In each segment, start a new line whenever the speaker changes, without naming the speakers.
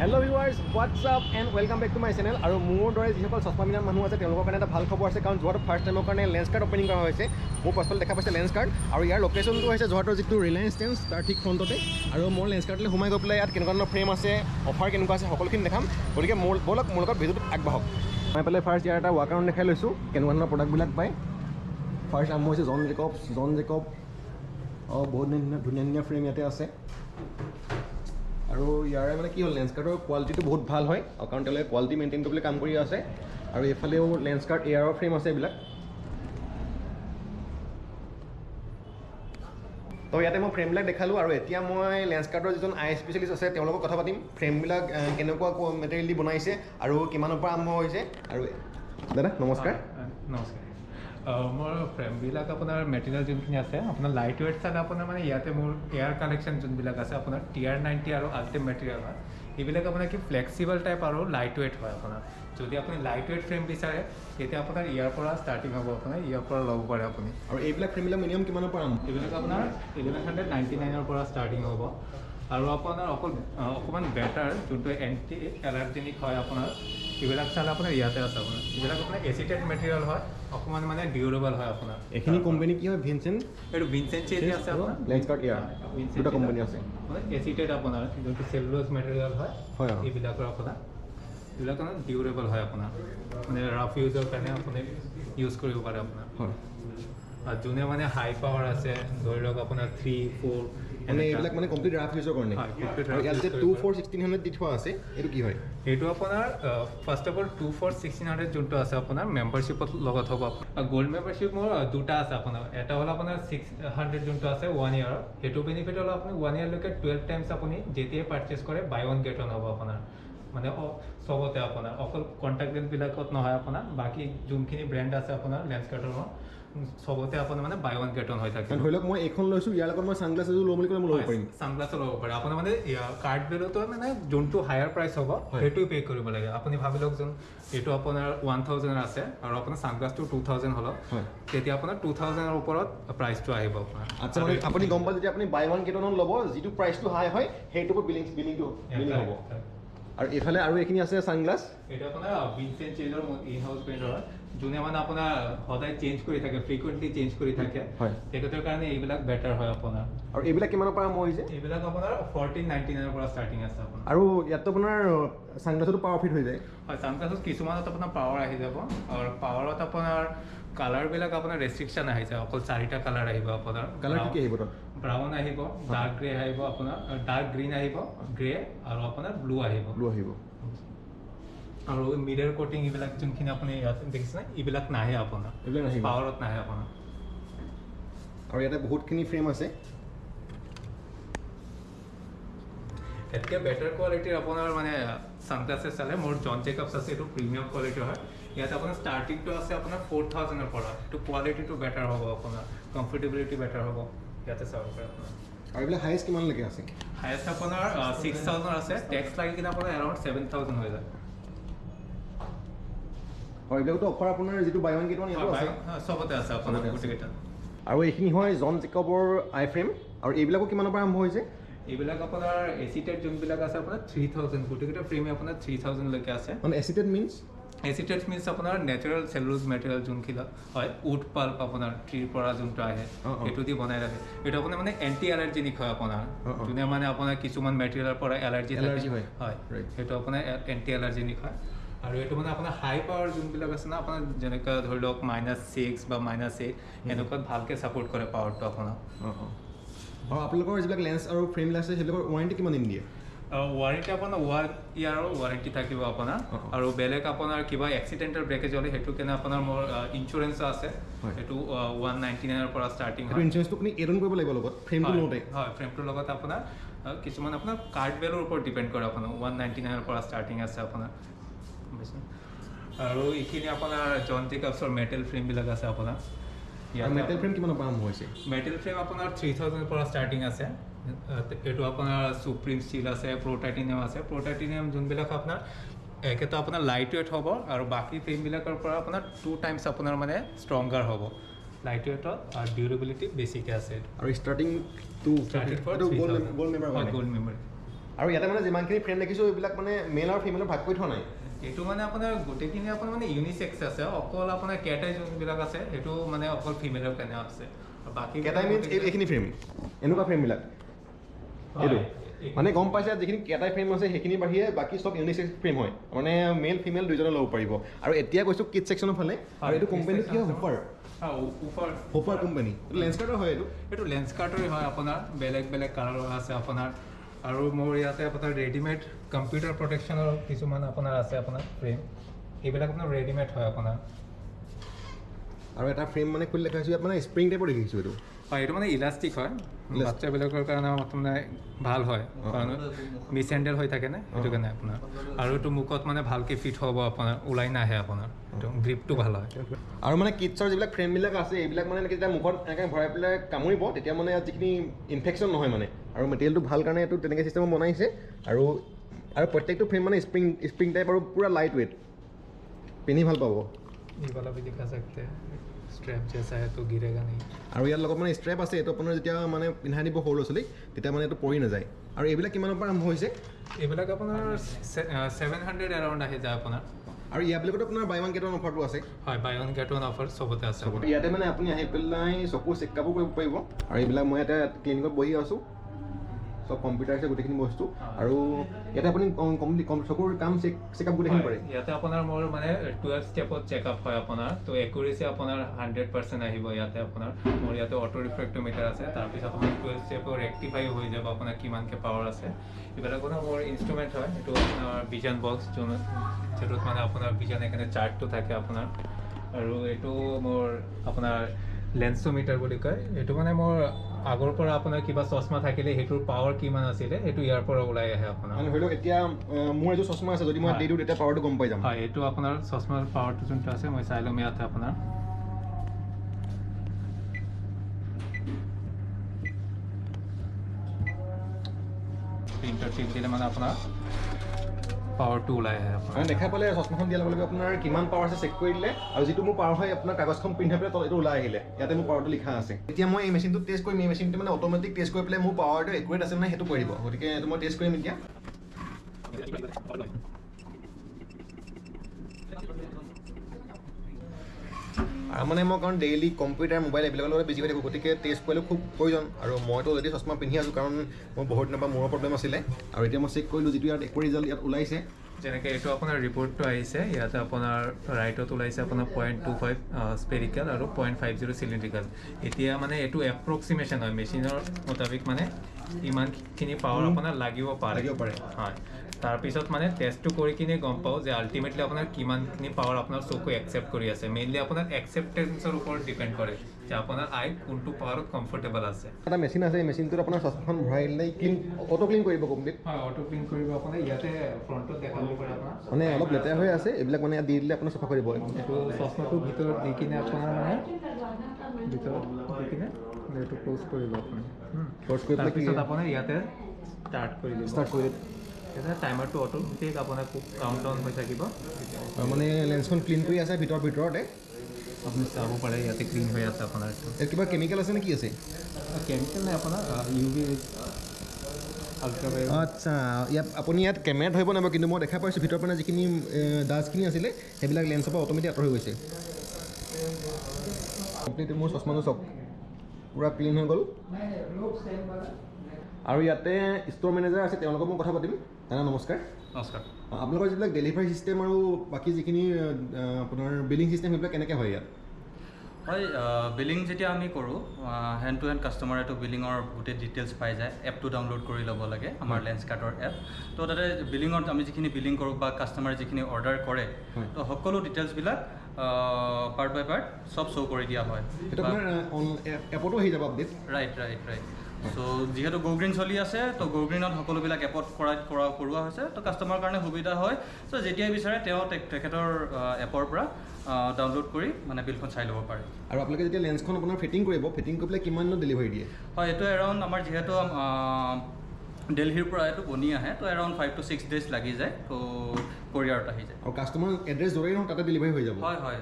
Hello' viewers what's up and welcome back to my channel আৰু মোৰ দৰে যিসকল চশমা পিন্ধা মানুহ আছে তেওঁলোকৰ কাৰণে এটা ভাল খবৰ আছে কাৰণ যোৱাটো ফাৰ্ষ্ট টাইমৰ কাৰণে লেন্স কাৰ্ড অপেনিং কৰা হৈছে। মোৰ পাছফালে দেখা পাইছে লেন্স কাৰ্ড আৰু ইয়াৰ লোকেশ্যনটো হৈছে যোৰহাটৰ যিটো ৰিলায়েন্স টেন্স তাৰ ঠিক ফ্ৰণ্টতে আৰু মোৰ লেন্স কাৰ্ডলৈ সোমাই গৈ পেলাই ইয়াত কেনেকুৱা ধৰণৰ ফ্ৰেম আছে অফাৰ কেনেকুৱা আছে সকলোখিনি দেখাম। গতিকে মোৰ ব'লক মোৰ লগত ভিডিঅ'টোত আগবাঢ়ক। মই পেলাই ফাৰ্ষ্ট ইয়াৰ এটা ৱাকাউণ্ট দেখাই লৈছোঁ কেনেকুৱা ধৰণৰ প্ৰডাক্টবিলাক পায়। ফাৰ্ষ্ট আৰম্ভ হৈছে জন জেকব জন জেকব অঁ বহুত ধুনীয়া ধুনীয়া ধুনীয়া ফ্ৰেম ইয়াতে আছে। আৰু ইয়াৰে মানে কি হ'ল লেন্স কাৰ্ডৰ কোৱালিটিটো বহুত ভাল হয়। কাৰণ তেওঁলোকে কোৱালিটি মেইনটেইন কৰিবলৈ কাম কৰি আছে। আৰু এইফালেও লেন্স কাৰ্ড এয়াৰৰ ফ্ৰেম আছে এইবিলাক। তো ইয়াতে মই ফ্ৰেমবিলাক দেখালোঁ আৰু এতিয়া মই লেন্স কাৰ্ডৰ যিজন আই স্পেচিয়েলিষ্ট আছে তেওঁৰ লগত কথা পাতিম। ফ্ৰেমবিলাক কেনেকুৱা মেটেৰিয়েল দি বনাইছে আৰু কিমানৰ পৰা আৰম্ভ হৈছে। আৰু দাদা নমস্কাৰ।
নমস্কাৰ। মোৰ ফ্ৰেমবিলাক আপোনাৰ মেটেৰিয়েল যোনখিনি আছে আপোনাৰ লাইট ৱেট চালে আপোনাৰ মানে ইয়াতে মোৰ এয়াৰ কালেকশ্যন যোনবিলাক আছে আপোনাৰ টি আৰ নাইণ্টি আৰু আল্টিম মেটেৰিয়েল হয় এইবিলাক আপোনাৰ কি ফ্লেক্সিবল টাইপ আৰু লাইট ৱেট হয় আপোনাৰ। যদি আপুনি লাইট ৱেট ফ্ৰেম বিচাৰে তেতিয়া আপোনাৰ ইয়াৰ পৰা ষ্টাৰ্টিং হ'ব আপোনাৰ ইয়াৰ পৰা ল'ব পাৰে আপুনি।
আৰু এইবিলাক ফ্ৰেমবিলাক মিনিমাম কিমানৰ পৰা
এইবিলাক আপোনাৰ ইলেভেন হাণ্ড্ৰেড নাইণ্টি নাইনৰ পৰা ষ্টাৰ্টিং হ'ব। আৰু আপোনাৰ অকল অকণমান বেটাৰ যোনটো এণ্টি এলাৰ্জেনিক হয় আপোনাৰ এইবিলাক চালে আপোনাৰ ইয়াতে আছে আপোনাৰ। এইবিলাক আপোনাৰ এচিটেড মেটেৰিয়েল হয় অকণমান মানে ডিউৰেবল হয় আপোনাৰ।
এইখিনি কোম্পানী কি হয়? ভিনচেণ্ট
এইটো ভিনচেণ্ট চেৰি আছে আপোনাৰ।
দুটা কোম্পানী আছে।
এচিটেড আপোনাৰ যোনটো চেলুল'জ মেটেৰিয়েল হয়। এইবিলাকৰ আপোনাৰ। এইবিলাক আপোনাৰ ডিউৰেবল হয় আপোনাৰ। মানে ৰাফ ইউজৰ কাৰণে আপুনি ইউজ কৰিব পাৰে আপোনাৰ।
হয়।
যোনে মানে হাই পাৱাৰ আছে ধৰি লওক আপোনাৰ থ্ৰী ফ'ৰ
মানে এইবিলাক মানে কমপ্লিট ৰাফ ইউজৰ কাৰণে। ইয়াত যে টু। ফ'ৰ ছিক্সটিন হাণ্ড্ৰেড দি থোৱা আছে এইটো কি হয়?
এইটো আপোনাৰ first of all two four sixteen hundred যোনটো আছে আপোনাৰ মেম্বাৰশ্বিপত লগত হ'ব। গ'ল্ড মেম্বাৰশ্বিপ মোৰ দুটা আছে আপোনাৰ। এটা হ'ল আপোনাৰ ছিক্স হাণ্ড্ৰেড যোনটো আছে ওৱান ইয়াৰৰ সেইটো বেনিফিট হ'ল আপুনি ওৱান ইয়াৰলৈকে টুৱেল্ভ টাইমছ আপুনি যেতিয়াই পাৰ্চেছ কৰে বাই ওৱান গেট ওৱান হ'ব আপোনাৰ। মানে চবতে আপোনাৰ। অকল কণ্টেক্ট লেন্সবিলাকত নহয় আপোনাৰ। বাকী যোনখিনি ব্ৰেণ্ড আছে আপোনাৰ লেন্স কাৰ্টৰ চবতে আপোনাৰ মানে বাই ওৱান গেট ওৱান হৈ থাকে
ধৰি লওক মই এইখন লৈছোঁ ইয়াৰ লগত মই চানগ্লাছ এযোৰ ল'ম বুলি ক'লে মই ল'ব পাৰিম।
ছানগ্লাছো ল'ব পাৰে। আপোনাৰ মানে কাৰ্ড বিলতো মানে যোনটো হায়াৰ প্ৰাইচ হ'ব
হয়।
সেইটোৱে পে' কৰিব লাগে। আপুনি ভাবি লওকচোন এইটো আপোনাৰ ওৱান থাউজেণ্ড আছে আৰু আপোনাৰ ছানগ্লাছটো টু থাউজেণ্ড হ'ল তেতিয়া আপোনাৰ টু থাউজেণ্ডৰ ওপৰত প্ৰাইচটো আহিব আপোনাৰ।
আচ্ছা আপুনি গম পালে যেতিয়া আপুনি বাই ওৱান গেট ওৱান ল'ব যিটো প্ৰাইচটো হাই হয় সেইটোৰ ওপৰত বিলিং বিলিংটো বিলিং হ'ব। আৰু এইফালে আৰু এইখিনি আছে চানগ্লাছ
এইটো আপোনাৰ চেঞ্জৰ ইন হাউচ ব্ৰেণ্ড হয়। যোনে মানে আপোনাৰ সদায় চেঞ্জ কৰি থাকে ফ্ৰিকুৱেণ্টলি চেঞ্জ কৰি থাকে। তেখেতৰ কাৰণে এইবিলাক বেটাৰ হয় আপোনাৰ।
আৰু এইবিলাক কিমানৰ পৰা আৰম্ভ হৈছে?
এইবিলাক আপোনাৰ ফৰ্টিন নাইণ্টি নাইনৰ পৰা ষ্টাৰ্টিং আছে আপোনাৰ।
আৰু ইয়াততো আপোনাৰ চানগ্লাছতো পাৱাৰ ফিট হৈ যায়।
হয় ছানগ্লাছত কিছুমানত আপোনাৰ পাৱাৰ আহি যাব। আৰু পাৱাৰত আপোনাৰ কালাৰবিলাক আপোনাৰ ৰেষ্ট্ৰিকশ্যন আহি যায়। অকল চাৰিটা কালাৰ আহিব আপোনাৰ।
কালাৰ কি আহিব
ব্ৰাউন আহিব ডাৰ্ক গ্ৰে আহিব আপোনাৰ ডাৰ্ক গ্ৰীণ আহিব গ্ৰে আৰু আপোনাৰ ব্লু আহিব।
ব্লু আহিব।
আৰু মিৰৰ কোটিং এইবিলাক যোনখিনি আপুনি ইয়াত দেখিছে এইবিলাক নাহে আপোনাৰ।
এইবিলাক নাহিব।
পাৱাৰত নাহে আপোনাৰ।
আৰু ইয়াতে বহুতখিনি ফ্ৰেম আছে।
ইয়াতকৈ বেটাৰ কোৱালিটিৰ আপোনাৰ মানে ছানগ্লাছেছ চালে মোৰ জন জেকবছ আছে এইটো প্ৰিমিয়াম কোৱালিটিৰ হয়। ইয়াত আপোনাৰ ষ্টাৰ্টিংটো আছে আপোনাৰ ফ'ৰ থাউজেণ্ডৰ পৰা। এইটো কোৱালিটিটো বেটাৰ হ'ব আপোনাৰ। কমফৰ্টেবিলিটি বেটাৰ হ'ব। ইয়াতে চাব পাৰে আপোনাৰ।
আৰু এইবিলাক হাইষ্ট কিমানলৈকে আছে?
হায়েষ্ট আপোনাৰ ছিক্স থাউজেণ্ড আছে। টেক্স লাগি কিনে আপোনাৰ এৰাউণ্ড ছেভেন থাউজেণ্ড হৈ যায়।
আৰু এইবিলাকতো অফাৰ আপোনাৰ যিটো বাই ওৱান গেট ওৱান ইয়াতো আছে।
হয়, চবতে আছে আপোনাৰ। গোটেইকেইটা।
আৰু এইখিনি হয় জন জেকবৰ আই ফ্ৰেম আৰু এইবিলাকো কিমানৰ পৰা আৰম্ভ হৈছে
এইবিলাক আপোনাৰ এচিটেড যোনবিলাক আছে আপোনাৰ থ্ৰী থাউজেণ্ড গোটেইকেইটা ফ্ৰেমে আপোনাৰ থ্ৰী থাউজেণ্ডলৈকে আছে।
মানে এচিটেড মিনছ
এচিটেড মিনছ আপোনাৰ নেচাৰেল চেলুলোজ মেটেৰিয়েল যোনখিনি হয় উড পাল্প আপোনাৰ ট্ৰিৰ পৰা যোনটো আহে। সেইটো দি বনাই ৰাখে। এইটো আপোনাৰ মানে এণ্টি এলাৰ্জেনিক হয় আপোনাৰ। যোনে মানে আপোনাৰ কিছুমান মেটেৰিয়েলৰ পৰা এলাৰ্জি
Allergy হয়।
হয়. সেইটো আপোনাৰ এণ্টি এলাৰ্জেনিক হয়। আৰু এইটো মানে আপোনাৰ হাই পাৱাৰ যোনবিলাক আছে না আপোনাৰ যেনেকুৱা ধৰি লওক মাইনাছ ছিক্স বা মাইনাছ এইট এনেকুৱাত ভালকৈ ছাপোৰ্ট কৰে পাৱাৰটো আপোনাৰ।
আৰু আপোনালোকৰ যিবিলাক লেন্স আৰু ফ্ৰেমবিলাক আছে সেইবিলাকৰ ৱাৰেণ্টি কিমান দিন দিয়ে?
ৱাৰেণ্টি আপোনাৰ ওৱান ইয়াৰৰ ৱাৰেণ্টি থাকিব আপোনাৰ। আৰু বেলেগ আপোনাৰ কিবা এক্সিডেণ্টেল ব্ৰেকেজ হ'লে সেইটো কাৰণে আপোনাৰ মোৰ ইঞ্চুৰেঞ্চ আছে। সেইটো ওৱান নাইণ্টি নাইনৰ পৰা ষ্টাৰ্টিং হয়।
ইঞ্চুৰেঞ্চটো আপুনি এড অন কৰিব লাগিব লগত ফ্ৰেমটো লওঁতে।
হয় ফ্ৰেমটোৰ লগত আপোনাৰ কিছুমান আপোনাৰ কাৰ্ড বেলৰ ওপৰত ডিপেণ্ড কৰে আপোনাৰ। ওৱান নাইণ্টি নাইনৰ পৰা ষ্টাৰ্টিং আছে আপোনাৰ। বুজিছে? আৰু এইখিনি আপোনাৰ জন জেকবছৰ মেটেল ফ্ৰেমবিলাক আছে আপোনাৰ।
মেটেল ফ্ৰেম কিমানৰ পৰা আৰম্ভ হৈছে?
মেটেল ফ্ৰেম আপোনাৰ থ্ৰী থাউজেণ্ডৰ পৰা ষ্টাৰ্টিং আছে। এইটো আপোনাৰ চুপ্ৰিম ষ্টিল আছে প্ৰ'টাইটিনিয়াম আছে। প্ৰ'টাইটিনিয়াম যোনবিলাক আপোনাৰ একেটা আপোনাৰ লাইট ৱেট হ'ব আৰু বাকী ফ্ৰেমবিলাকৰ পৰা আপোনাৰ টু টাইমছ আপোনাৰ মানে ষ্ট্ৰংগাৰ হ'ব। লাইট ৱেটত আৰু ডিউৰেবিলিটি বেছিকৈ আছে।
আৰু starting to
3000
gold member
member।
আৰু ইয়াতে মানে যিমানখিনি ফ্ৰেম দেখিছোঁ এইবিলাক মানে মেল আৰু ফিমেলৰ ভাগ কৰি থোৱা নাই।
এইটো মানে আপোনাৰ গোটেইখিনি আপোনাৰ মানে ইউনিচেক্স আছে অকল আপোনাৰ কেটাই যোনবিলাক আছে সেইটো মানে অকল ফিমেলৰ কাৰণে আছে। বাকী
কেটাই মিনছ এইখিনি ফ্ৰেম এনেকুৱা ফ্ৰেমবিলাক এইটো। মানে গম পাইছে যিখিনি কেটাই ফ্ৰেম আছে সেইখিনি বাহিৰে বাকী চব ইউনিচেক্স ফ্ৰেম হয়। মানে মেল ফিমেল দুইজনে ল'ব পাৰিব। আৰু এতিয়া কৈছোঁ কিড ছেকশ্যনৰ ফালে আৰু এইটো কোম্পানী কি হয়? হুপাৰ
ওপৰ
হুপাৰ কোম্পানী লেন্সকাৰ্টৰ হয় এইটো।
এইটো লেন্স কাৰ্টৰে হয় আপোনাৰ বেলেগ বেলেগ কালাৰৰ আছে আপোনাৰ। আৰু মোৰ ইয়াতে আপোনাৰ ৰেডিমেড কম্পিউটাৰ প্ৰটেকশ্যনৰ কিছুমান আপোনাৰ আছে আপোনাৰ ফ্ৰেম এইবিলাক আপোনাৰ ৰেডিমেড হয় আপোনাৰ।
আৰু এটা ফ্ৰেম মানে খুলি দেখাইছোঁ ইয়াত মানে স্প্ৰিং টাইপৰ দেখিছোঁ এইটো।
হয় এইটো মানে ইলাষ্টিক হয়। বাচ্চাবিলাকৰ কাৰণে আপোনাৰ ভাল হয়। কাৰণ মিচেণ্ডেল হৈ থাকে নে? সেইটো। কাৰণে আপোনাৰ। আৰু এইটো মুখত মানে ভালকৈ ফিট হ'ব আপোনাৰ ওলাই নাহে আপোনাৰ। গ্ৰিপটো ভাল হয়।
আৰু মানে কিডছৰ যিবিলাক ফ্ৰেমবিলাক আছে এইবিলাক মানে যেতিয়া মুখত এনেকৈ ভৰাই পেলাই কামুৰিব তেতিয়া মানে যিখিনি ইনফেকশ্যন নহয় মানে। আৰু মেটেৰিয়েলটো ভাল কাৰণে এইটো তেনেকৈ চিষ্টেমত বনাইছে। আৰু আৰু প্ৰত্যেকটো ফ্ৰেম মানে স্প্ৰিং স্প্ৰিং টাইপ আৰু পূৰা লাইট ৱেইট পিন্ধি ভাল পাব। আৰু ইয়াৰ লগত মানে ষ্ট্ৰেপ আছে এইটো আপোনাৰ যেতিয়া মানে পিন্ধাই দিব সৰু ল'ৰা ছোৱালীক তেতিয়া মানে এইটো পৰি নাযায়। আৰু এইবিলাক কিমানৰ পৰা আৰম্ভ হৈছে?
এইবিলাক আপোনাৰ ছেভেন হাণ্ড্ৰেড এৰাউণ্ড আহি যায় আপোনাৰ।
আৰু ইয়াৰ বিলাকত আপোনাৰ বাই ওৱান গেট ওৱান অফাৰটো আছে?
হয় buy one get one offer চবতে আছে।
ইয়াতে মানে আপুনি আহি পেলাই চকু চেক আপো কৰিব পাৰিব। আৰু এইবিলাক মই ইয়াতে ক্লিনিকত বহি আছোঁ। চব কম্পিউটাৰ আছে গোটেইখিনি বস্তু আৰু ইয়াতে আপুনি চকুৰ কাম চেক চেকআপ গোটেইখিনি
হয়, ইয়াতে আপোনাৰ মোৰ মানে টুৱেল্ভ ষ্টেপত চেকআপ হয় আপোনাৰ। তো একুৰেচি আপোনাৰ হাণ্ড্ৰেড পাৰ্চেণ্ট আহিব ইয়াতে আপোনাৰ। মোৰ ইয়াতে অটো ৰিফ্ৰেক্টমিটাৰ আছে তাৰপিছত আপোনাৰ টুৱেল্ভ ষ্টেপৰ ৰেক্টিফাই হৈ যাব আপোনাৰ কিমানকৈ পাৱাৰ আছে। এইবিলাক আপোনাৰ মোৰ ইনষ্ট্ৰুমেণ্ট হয়। এইটো আপোনাৰ ভিজন বক্স যোন যিটোত মানে আপোনাৰ ভিজন এখানে চাৰ্টটো থাকে আপোনাৰ। আৰু এইটো মোৰ আপোনাৰ লেন্সোমিটাৰ বুলি কয়। এইটো মানে মোৰ আগৰ পৰা আপোনাৰ কিবা চশমা থাকিলে সেইটোৰ পাৱাৰ কিমান আছিলে সেইটো ইয়াৰ পৰা ওলাই আহে আপোনাৰ।
মানে ধৰি লওক এতিয়া মোৰ এযোৰ চশমা আছে যদি মই দি দিওঁ তেতিয়া পাৱাৰটো গম পাই যাম।
হয় এইটো আপোনাৰ চশমাৰ পাৱাৰটো যোনটো আছে মই চাই ল'ম ইয়াতে আপোনাৰ। প্ৰিণ্টাৰ টিপ দিলে মানে আপোনাৰ পাৱাৰটো ওলাই আহে আপোনাৰ।
মানে দেখা পালে চশমাখন দিয়াৰ লগে লগে আপোনাৰ কিমান পাৱাৰ আছে চেক কৰি দিলে আৰু যিটো মোৰ পাৱাৰ হয় আপোনাৰ কাগজখন পিন্ধাই পেলাই তল- এইটো ওলাই আহিলে। ইয়াতে মোৰ পাৱাৰটো লিখা আছে। এতিয়া মই এই মেচিনটো টেষ্ট কৰিম এই মেচিনটো মানে অট'মেটিক টেষ্ট কৰি পেলাই মোৰ পাৱাৰটো একুৰেট আছে নে সেইটো কৈ দিব। গতিকে এইটো মই টেষ্ট কৰিম এতিয়া আৰু মানে মই কাৰণ ডেইলি কম্পিউটাৰ মোবাইল এইবিলাকৰ লগত বিজি হৈ থাকোঁ। গতিকে টেষ্ট কৰিলে খুব প্ৰয়োজন। আৰু মইতো অলৰেডি চশমা পিন্ধি আছোঁ কাৰণ মোৰ বহুত দিনৰ পৰা মূৰৰ প্ৰব্লেম আছিলে। আৰু এতিয়া মই চেক কৰিলোঁ যিটো ইয়াত একো ৰিজাল্ট ইয়াত ওলাইছে।
যেনেকৈ এইটো আপোনাৰ ৰিপৰ্টটো আহিছে ইয়াতে আপোনাৰ ৰাইটত ওলাইছে আপোনাৰ পইণ্ট টু ফাইভ স্পেৰিকেল আৰু পইণ্ট ফাইভ জিৰ' চিলিণ্ড্ৰিকেল এতিয়া মানে এইটো এপ্ৰক্সিমেশ্যন হয় মেচিনৰ মুতাবিক মানে ইমানখিনি পাৱাৰ আপোনাৰ লাগিব পাৰে।
পাৰে।
হয়। তাৰপিছত মানে টেষ্টটো কৰি কিনে গম পাওঁ যে আল্টিমেটলি আপোনাৰ কিমানখিনি পাৱাৰ আপোনাৰ চকু একচেপ্ট কৰি আছে। মেইনলি আপোনাৰ একচেপ্টেঞ্চৰ ওপৰত ডিপেণ্ড কৰে। যে আপোনাৰ আই কোনটো পাৱাৰত কমফৰ্টেবল আছে?
এটা মেচিন আছে এই মেচিনটোত আপোনাৰ চশমাখন ভৰাই দিলে ক্লিন অটো ক্লিন কৰিব কমপ্লিট
হয় অটো প্ৰিণ্ট কৰিব আপোনাৰ ইয়াতে ফ্ৰণ্টত দেখাব পাৰে আপোনাৰ।
মানে অলপ লেতেৰা হৈ আছে এইবিলাক মানে ইয়াত দি দিলে আপোনাৰ চাফা কৰিব
এইটো চশমাটোৰ ভিতৰত দি কিনে আপোনাৰ মানে ভিতৰত দি কিনে এইটো ক্ল'জ কৰিব আপুনি।
Close কৰি
তাৰপিছত আপোনাৰ ইয়াতে ষ্টাৰ্ট কৰি দিব।
ষ্টাৰ্ট কৰি
টাইমাৰটো অট'মেটিক আপোনাৰ কাউণ্ট ডাউন হৈ থাকিব।
মানে লেন্সখন ক্লিন কৰি আছে ভিতৰ ভিতৰতে।
আপুনি চাব পাৰে ইয়াতে ক্লিন হৈ আছে আপোনাৰ
কিবা কেমিকেল আছে নে কি আছে
কেমিকেল নাই আপোনাৰ ইউ ভি
আচ্ছা ইয়াত আপুনি ইয়াত কেমেৰা ধৰিব নাপাব কিন্তু মই দেখা পাইছোঁ ভিতৰৰ পৰা যিখিনি ডাষ্টখিনি আছিলে সেইবিলাক লেন্সৰ পৰা অট'মেটিক আঁতৰ হৈ গৈছে কমপ্লিট মোৰ চশমাটো চাওক পূৰা ক্লিন হৈ গ'ল আৰু ইয়াতে ষ্ট'ৰ মেনেজাৰ আছে তেওঁলোকৰ মই কথা পাতিম দাদা নমস্কাৰ
নমস্কাৰ
আপোনালোকৰ যিবিলাক ডেলিভাৰী ছিষ্টেম আৰু বাকী যিখিনি আপোনাৰ বিলিং ছিষ্টেম সেইবিলাক কেনেকৈ হয় ইয়াত?
হয় বিলিং যেতিয়া আমি কৰোঁ হেণ্ড টু হেণ্ড কাষ্টমাৰেতো বিলিঙৰ গোটেই ডিটেইলছ পাই যায় এপটো ডাউনলোড কৰি ল'ব লাগে আমাৰ লেন্স কাৰ্ডৰ এপ তো তাতে বিলিঙত আমি যিখিনি বিলিং কৰোঁ বা কাষ্টমাৰে যিখিনি অৰ্ডাৰ কৰে। তো সকলো ডিটেইলছবিলাক পাৰ্ট বাই পাৰ্ট চব শ্ব' কৰি দিয়া হয়।
সেইটো এপতো আহি যাব update
right right right so' যিহেতু গ'গ্ৰীণ চলি আছে তো গ'গ্ৰীণত সকলোবিলাক এপত কৰাই কৰা কৰোৱা হৈছে তো কাষ্টমাৰৰ কাৰণে সুবিধা হয়। চ' যেতিয়াই বিচাৰে তেওঁ তেখেতৰ এপৰ পৰা ডাউনলোড কৰি মানে বিলখন চাই ল'ব পাৰে।
আৰু আপোনালোকে যেতিয়া লেন্সখন আপোনাৰ ফিটিং কৰিব ফিটিং কৰি পেলাই কিমান দিনত ডেলিভাৰী দিয়ে?
হয় এইটো এৰাউণ্ড আমাৰ যিহেতু দেলহিৰ পৰা এইটো বনি আহে তো around five to six days লাগি যায়। তো কৰিয়াৰত আহি যায়।
আৰু কাষ্টমাৰ এড্ৰেছ য'ৰেই নহওক তাতে ডেলিভাৰী হৈ যাব।
হয় হয়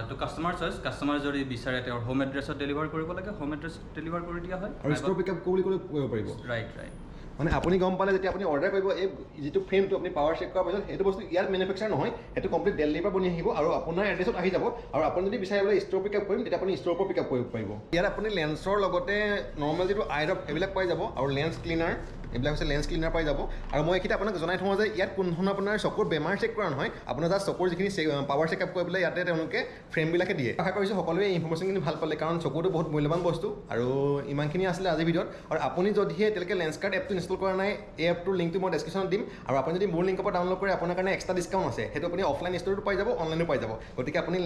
এইটো কাষ্টমাৰ চইচ কাষ্টমাৰ যদি বিচাৰে তেওঁৰ হোম এড্ৰেছত ডেলিভাৰ কৰিব লাগে হোম এড্ৰেছ ডেলিভাৰ কৰি দিয়া হয়।
আৰু ষ্ট'ৰ পিক আপ বুলি ক'লে কৰিব পাৰিব।
ৰাইট ৰাইট
মানে আপুনি গম পালে যেতিয়া আপুনি অৰ্ডাৰ কৰিব এই যিটো ফ্ৰেমটো আপুনি পাৱাৰ চেক কৰাৰ পিছত সেইটো বস্তু ইয়াত মেনুফেকচাৰ নহয় সেইটো কমপ্লিট দেল্লীৰ পৰা বনি আহিব আৰু আপোনাৰ এড্ৰেছত আহি যাব। আৰু আপুনি যদি বিচাৰে বোলে ষ্ট'ৰ পিক আপ কৰিম তেতিয়া আপুনি ষ্ট'ৰ পৰা পিক আপ কৰিব পাৰিব। ইয়াত আপুনি লেন্সৰ লগতে নৰ্মেল যিটো আইডপ এইবিলাক পাই যাব। আৰু লেন্স ক্লিনাৰ এইবিলাক হৈছে লেন্স ক্লিনাৰ পাই যাব। আৰু মই এইখিনি আপোনাক জনাই থওঁ যে ইয়াত কোনো ধৰণৰ আপোনাৰ চকুৰ বেমাৰ চেক কৰা নহয় আপোনাৰ জাষ্ট চকুৰ যিখিনি পাৱাৰ চেক আপ কৰি পেলাই ইয়াতে তেওঁলোকে ফ্ৰেমবিলাকে দিয়ে। আশা কৰিছোঁ সকলোৱে ইনফৰ্মেশ্যনখিনি ভাল পালে কাৰণ চকুটো বহুত মূল্যৱান বস্তু আৰু ইমানখিনি আছিলে আজিৰ ভিডিঅ'ত। আৰু আপুনি যদিহে এতিয়ালৈকে লেন্স কাৰ্ড এপটো ইনষ্টল কৰা নাই এই এপটোৰ লিংকটো মই ডেছক্ৰিপশ্যনত দিম। আৰু আপুনি যদি মোৰ লিংকৰ পৰা ডাউনলোড কৰে আপোনাৰ কাৰণে এক্সট্ৰা ডিছকাউণ্ট আছে। সেইটো আপুনি অফলাইন ষ্টৰতো পাই যাব অনলাইনো পাই যাব। গতিকে আপুনি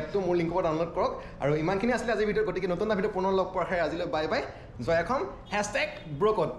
এপটো মোৰ লিংকৰ পৰা ডাউনলোড কৰক। আৰু ইমানখিনি আছিলে আজিৰ ভিডিঅ'ত। গতিকে নতুন এটা ভিডিঅ' পুনৰ লগ পোৱাৰ আজিলৈ বাই বাই। জয় এখন হেছটেগ ব্ৰকড